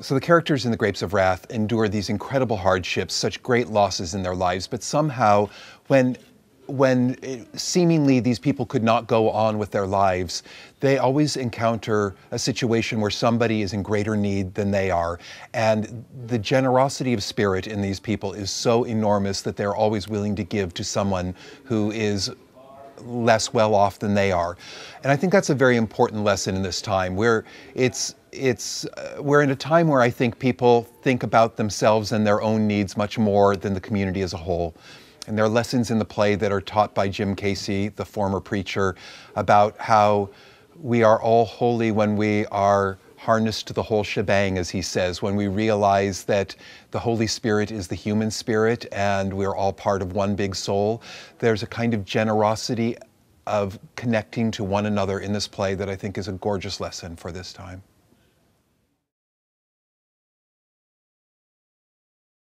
So the characters in The Grapes of Wrath endure these incredible hardships, such great losses in their lives, but somehow when when it, seemingly these people could not go on with their lives, they always encounter a situation where somebody is in greater need than they are. And the generosity of spirit in these people is so enormous that they're always willing to give to someone who is less well off than they are. And I think that's a very important lesson in this time where it's it's uh, we're in a time where I think people think about themselves and their own needs much more than the community as a whole. And there are lessons in the play that are taught by Jim Casy, the former preacher, about how we are all holy when we are harnessed to the whole shebang, as he says, when we realize that the Holy Spirit is the human spirit and we're all part of one big soul. There's a kind of generosity of connecting to one another in this play that I think is a gorgeous lesson for this time.